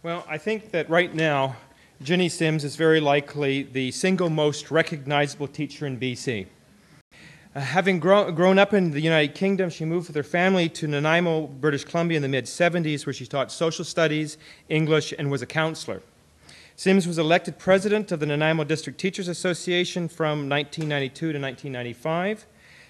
Well, I think that right now, Jinny Sims is very likely the single most recognizable teacher in BC. Uh, having grow- grown up in the United Kingdom, she moved with her family to Nanaimo, British Columbia in the mid 70s, where she taught social studies, English, and was a counselor. Sims was elected president of the Nanaimo District Teachers Association from 1992 to 1995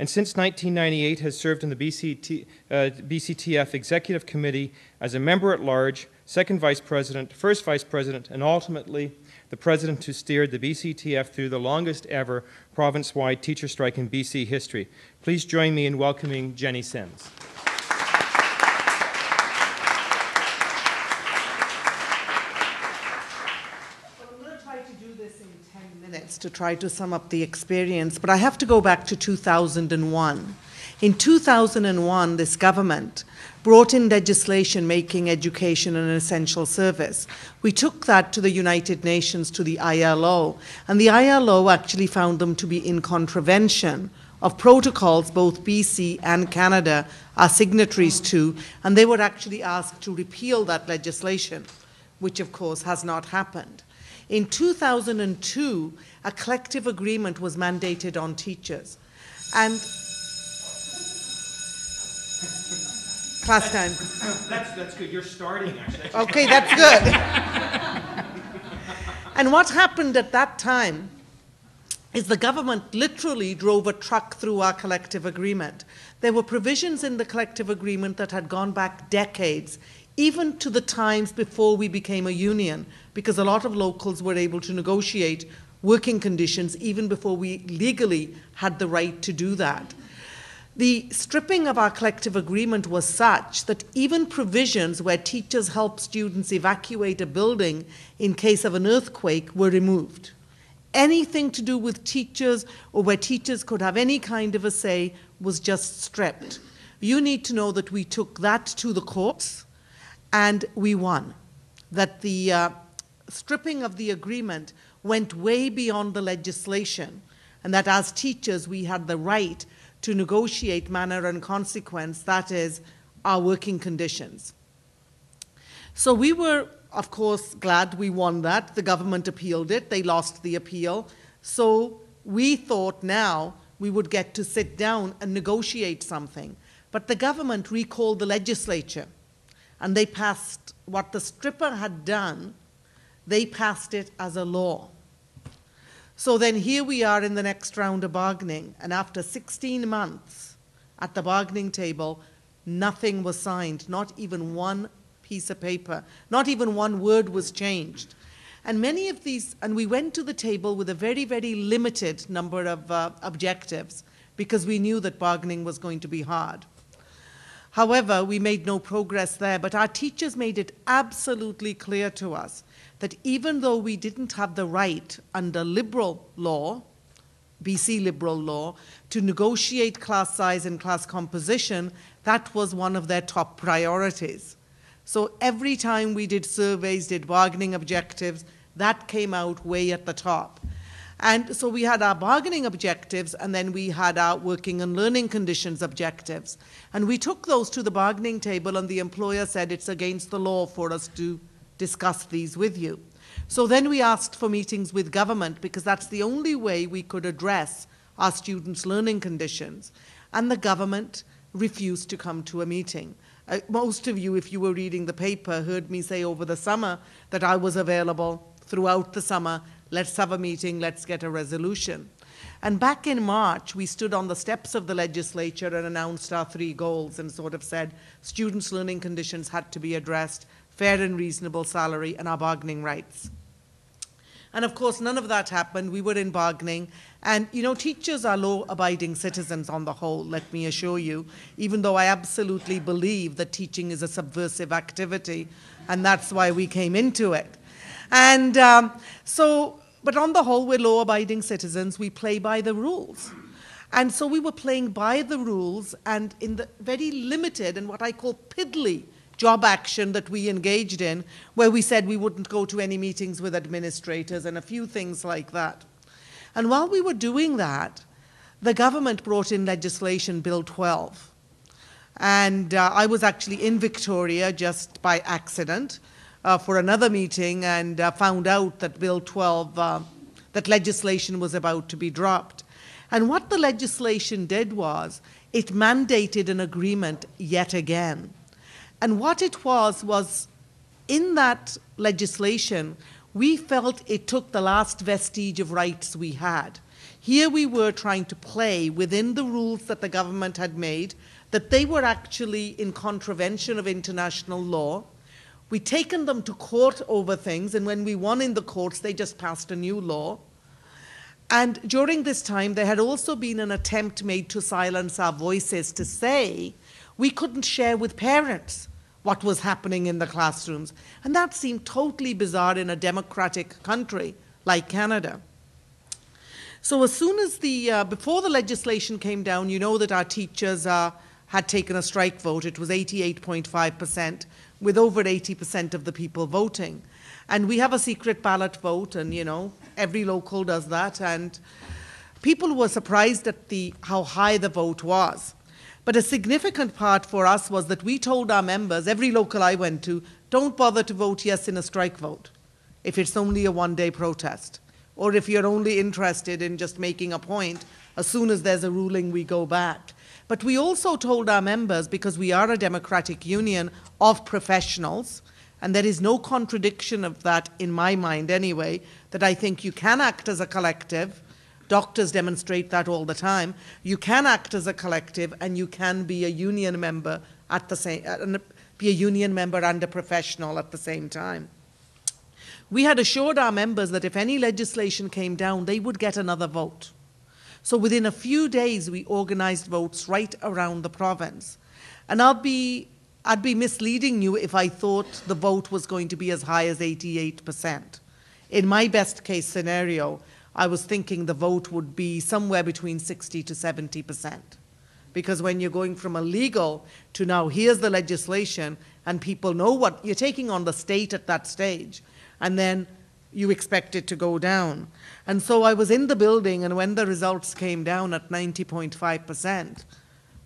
and since 1998 has served in the BCT, uh, BCTF Executive Committee as a member at large, second vice president, first vice president, and ultimately the president who steered the BCTF through the longest ever province wide teacher strike in BC history. Please join me in welcoming Jinny Sims. minutes to try to sum up the experience, but I have to go back to 2001. In 2001, this government brought in legislation making education an essential service. We took that to the United Nations, to the ILO, and the ILO actually found them to be in contravention of protocols both BC and Canada are signatories to, and they were actually asked to repeal that legislation, which of course has not happened. In 2002, a collective agreement was mandated on teachers. And time. That's, that's good. You're starting, actually. Okay, that's good. and what happened at that time is the government literally drove a truck through our collective agreement. There were provisions in the collective agreement that had gone back decades, even to the times before we became a union, because a lot of locals were able to negotiate working conditions even before we legally had the right to do that. The stripping of our collective agreement was such that even provisions where teachers help students evacuate a building in case of an earthquake were removed. Anything to do with teachers or where teachers could have any kind of a say was just stripped. You need to know that we took that to the courts and we won. That the uh, stripping of the agreement went way beyond the legislation, and that as teachers we had the right to negotiate manner and consequence, that is, our working conditions. So we were, of course, glad we won that. The government appealed it, they lost the appeal. So we thought now we would get to sit down and negotiate something. But the government recalled the legislature, and they passed what the stripper had done they passed it as a law. So then here we are in the next round of bargaining, and after 16 months at the bargaining table, nothing was signed, not even one piece of paper, not even one word was changed. And many of these, and we went to the table with a very, very limited number of uh, objectives because we knew that bargaining was going to be hard. However, we made no progress there, but our teachers made it absolutely clear to us that even though we didn't have the right under liberal law, BC liberal law, to negotiate class size and class composition, that was one of their top priorities. So every time we did surveys, did bargaining objectives, that came out way at the top. And so we had our bargaining objectives, and then we had our working and learning conditions objectives. And we took those to the bargaining table, and the employer said it's against the law for us to discuss these with you. So then we asked for meetings with government because that's the only way we could address our students' learning conditions. And the government refused to come to a meeting. Uh, most of you, if you were reading the paper, heard me say over the summer that I was available throughout the summer. Let's have a meeting, let's get a resolution. And back in March, we stood on the steps of the legislature and announced our three goals and sort of said students' learning conditions had to be addressed, fair and reasonable salary, and our bargaining rights. And of course, none of that happened. We were in bargaining. And, you know, teachers are law abiding citizens on the whole, let me assure you, even though I absolutely believe that teaching is a subversive activity, and that's why we came into it. And um, so, but on the whole, we're law abiding citizens. We play by the rules. And so we were playing by the rules and in the very limited and what I call piddly job action that we engaged in, where we said we wouldn't go to any meetings with administrators and a few things like that. And while we were doing that, the government brought in legislation, Bill 12. And uh, I was actually in Victoria just by accident. uh, for another meeting and uh, found out that Bill 12, uh, that legislation was about to be dropped. And what the legislation did was it mandated an agreement yet again. And what it was, was in that legislation, we felt it took the last vestige of rights we had. Here we were trying to play within the rules that the government had made, that they were actually in contravention of international law. We'd taken them to court over things, and when we won in the courts, they just passed a new law. And during this time, there had also been an attempt made to silence our voices to say we couldn't share with parents what was happening in the classrooms. And that seemed totally bizarre in a democratic country like Canada. So as soon as the, uh, before the legislation came down, you know that our teachers uh, had taken a strike vote. It was 88.5%, with over 80% of the people voting. And we have a secret ballot vote, and you know, every local does that. And people were surprised at the, how high the vote was. But a significant part for us was that we told our members, every local I went to, don't bother to vote yes in a strike vote if it's only a one day protest or if you're only interested in just making a point, as soon as there's a ruling, we go back. But we also told our members, because we are a democratic union of professionals, and there is no contradiction of that in my mind anyway, that I think you can act as a collective. Doctors demonstrate that all the time. You can act as a collective and you can be a union member at the same uh, be a union member and a professional at the same time. We had assured our members that if any legislation came down, they would get another vote. So within a few days, we organized votes right around the province. And I'll be, I'd be misleading you if I thought the vote was going to be as high as 88%. In my best case scenario, I was thinking the vote would be somewhere between 60 to 70%. Because when you're going from a legal to now here's the legislation and people know what you're taking on the state at that stage, and then you expect it to go down. And so I was in the building, and when the results came down at 90.5%,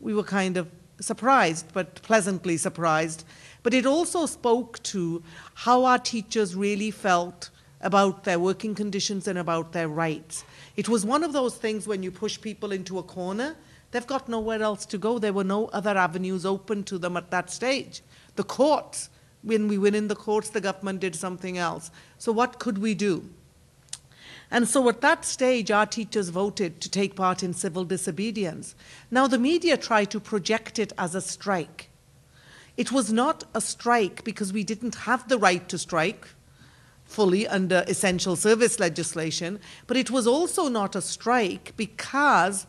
we were kind of surprised, but pleasantly surprised. But it also spoke to how our teachers really felt about their working conditions and about their rights. It was one of those things when you push people into a corner, they've got nowhere else to go. There were no other avenues open to them at that stage. The courts when we went in the courts, the government did something else. So what could we do? And so at that stage, our teachers voted to take part in civil disobedience. Now, the media tried to project it as a strike. It was not a strike because we didn't have the right to strike fully under essential service legislation, but it was also not a strike because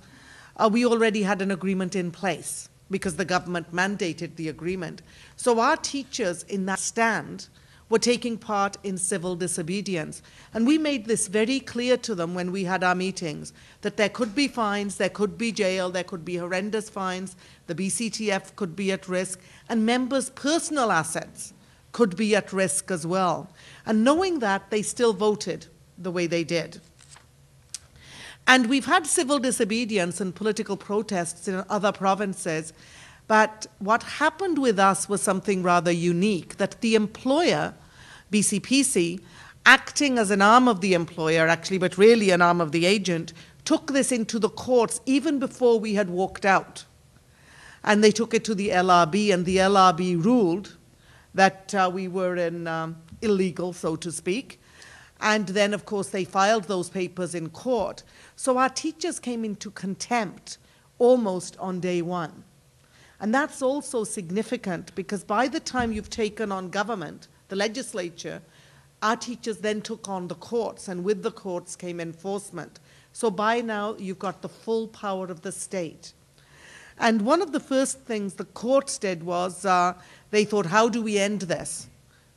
uh, we already had an agreement in place because the government mandated the agreement. So our teachers in that stand were taking part in civil disobedience. And we made this very clear to them when we had our meetings that there could be fines, there could be jail, there could be horrendous fines, the BCTF could be at risk, and members' personal assets could be at risk as well. And knowing that, they still voted the way they did. And we've had civil disobedience and political protests in other provinces. But what happened with us was something rather unique that the employer, BCPC, acting as an arm of the employer, actually, but really an arm of the agent, took this into the courts even before we had walked out. And they took it to the LRB, and the LRB ruled that uh, we were in um, illegal, so to speak. And then, of course, they filed those papers in court. So our teachers came into contempt almost on day one. And that's also significant because by the time you've taken on government, the legislature, our teachers then took on the courts, and with the courts came enforcement. So by now, you've got the full power of the state. And one of the first things the courts did was uh, they thought, how do we end this?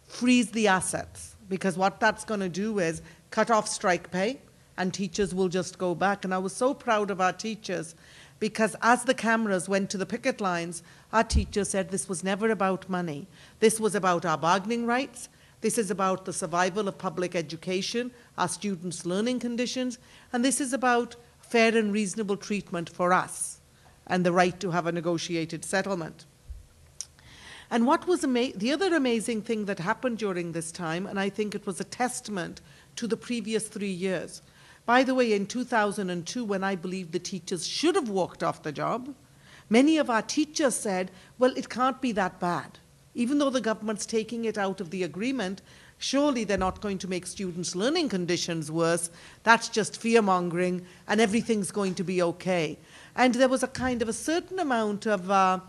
Freeze the assets, because what that's going to do is cut off strike pay, and teachers will just go back. And I was so proud of our teachers because as the cameras went to the picket lines, our teachers said this was never about money. This was about our bargaining rights. This is about the survival of public education, our students' learning conditions, and this is about fair and reasonable treatment for us and the right to have a negotiated settlement. And what was ama- the other amazing thing that happened during this time, and I think it was a testament to the previous three years. By the way, in 2002, when I believed the teachers should have walked off the job, many of our teachers said, well, it can't be that bad. Even though the government's taking it out of the agreement, surely they're not going to make students' learning conditions worse. That's just fear mongering, and everything's going to be okay. And there was a kind of a certain amount of uh,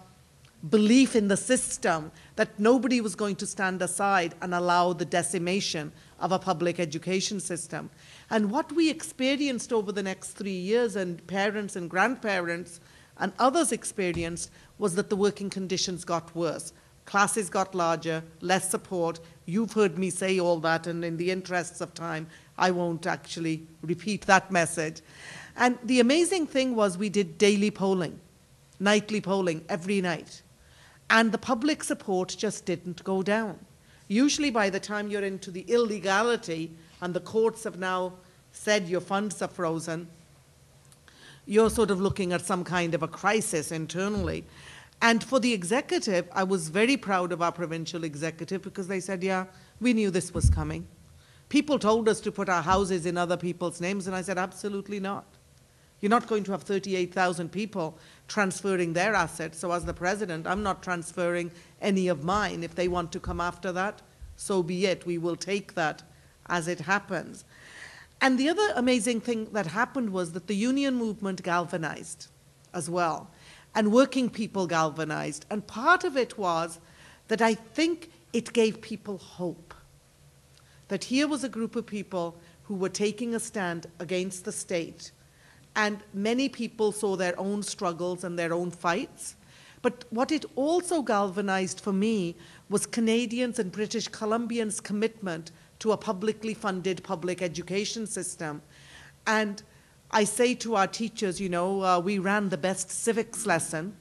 belief in the system that nobody was going to stand aside and allow the decimation of a public education system. And what we experienced over the next three years, and parents and grandparents and others experienced, was that the working conditions got worse. Classes got larger, less support. You've heard me say all that, and in the interests of time, I won't actually repeat that message. And the amazing thing was, we did daily polling, nightly polling every night. And the public support just didn't go down. Usually, by the time you're into the illegality, and the courts have now said your funds are frozen, you're sort of looking at some kind of a crisis internally. And for the executive, I was very proud of our provincial executive because they said, yeah, we knew this was coming. People told us to put our houses in other people's names, and I said, absolutely not. You're not going to have 38,000 people transferring their assets. So, as the president, I'm not transferring any of mine. If they want to come after that, so be it. We will take that as it happens. And the other amazing thing that happened was that the union movement galvanized as well, and working people galvanized. And part of it was that I think it gave people hope. That here was a group of people who were taking a stand against the state and many people saw their own struggles and their own fights. But what it also galvanized for me was Canadians and British Columbians' commitment to a publicly funded public education system. And I say to our teachers, you know, uh, we ran the best civics lesson,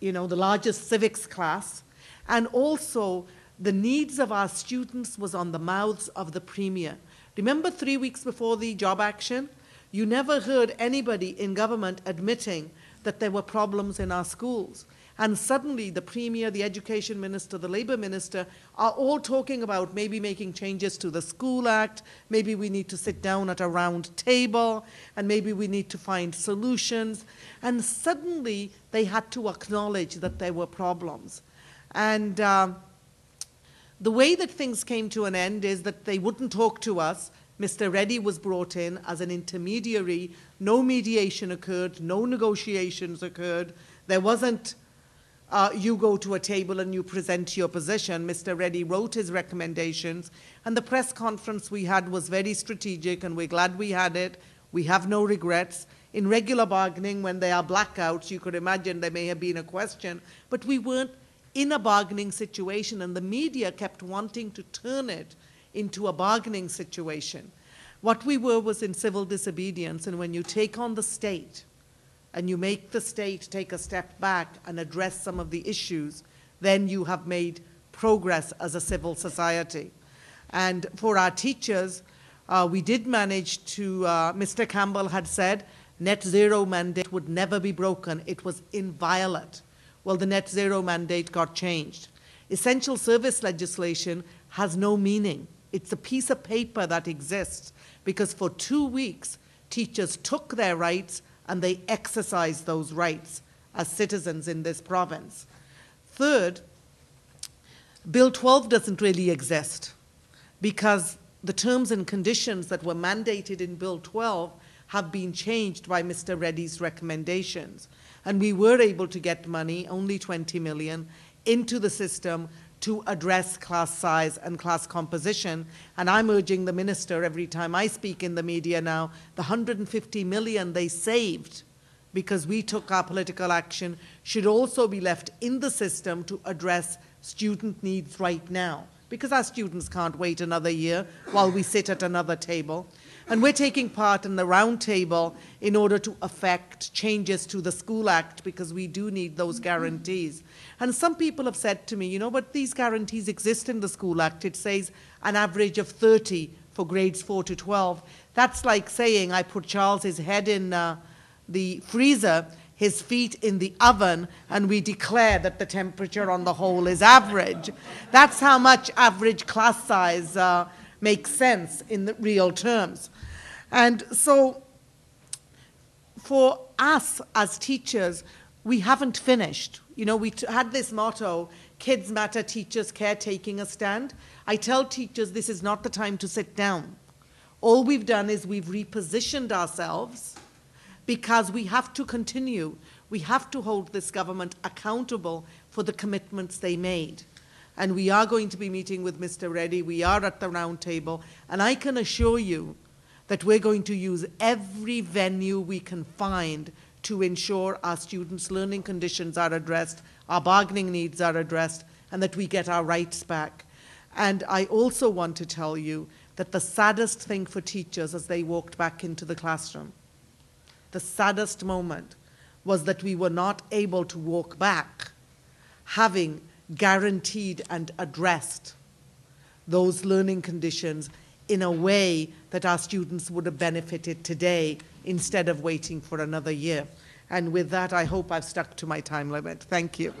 you know, the largest civics class, and also the needs of our students was on the mouths of the premier. Remember three weeks before the job action? You never heard anybody in government admitting that there were problems in our schools. And suddenly, the Premier, the Education Minister, the Labour Minister are all talking about maybe making changes to the School Act, maybe we need to sit down at a round table, and maybe we need to find solutions. And suddenly, they had to acknowledge that there were problems. And uh, the way that things came to an end is that they wouldn't talk to us, Mr. Ready was brought in as an intermediary. No mediation occurred, no negotiations occurred. There wasn't uh, you go to a table and you present your position. Mr. Ready wrote his recommendations, and the press conference we had was very strategic, and we're glad we had it. We have no regrets. In regular bargaining, when there are blackouts, you could imagine there may have been a question, but we weren't in a bargaining situation, and the media kept wanting to turn it into a bargaining situation. What we were was in civil disobedience, and when you take on the state and you make the state take a step back and address some of the issues, then you have made progress as a civil society. And for our teachers, uh, we did manage to, uh, Mr. Campbell had said, net zero mandate would never be broken. It was inviolate. Well, the net zero mandate got changed. Essential service legislation has no meaning. It's a piece of paper that exists because for two weeks, teachers took their rights and they exercise those rights as citizens in this province. Third, Bill 12 doesn't really exist because the terms and conditions that were mandated in Bill 12 have been changed by Mr. Ready's recommendations. And we were able to get money, only 20 million, into the system to address class size and class composition. And I'm urging the minister every time I speak in the media now, the 150 million they saved because we took our political action should also be left in the system to address student needs right now. Because our students can't wait another year while we sit at another table. And we're taking part in the roundtable in order to affect changes to the School Act because we do need those guarantees. And some people have said to me, you know, but these guarantees exist in the School Act. It says an average of 30 for grades 4 to 12. That's like saying I put Charles's head in uh, the freezer. his feet in the oven and we declare that the temperature on the whole is average. That's how much average class size uh, makes sense in real terms. And so, for us as teachers, we haven't finished. You know, we had this motto kids matter, teachers care, taking a stand. I tell teachers this is not the time to sit down. All we've done is we've repositioned ourselves because we have to continue. We have to hold this government accountable for the commitments they made. And we are going to be meeting with Mr. Ready. We are at the round table. And I can assure you that we're going to use every venue we can find to ensure our students' learning conditions are addressed, our bargaining needs are addressed, and that we get our rights back. And I also want to tell you that the saddest thing for teachers as they walked back into the classroom, the saddest moment was that we were not able to walk back having guaranteed and addressed those learning conditions in a way that our students would have benefited today instead of waiting for another year. And with that, I hope I've stuck to my time limit. Thank you.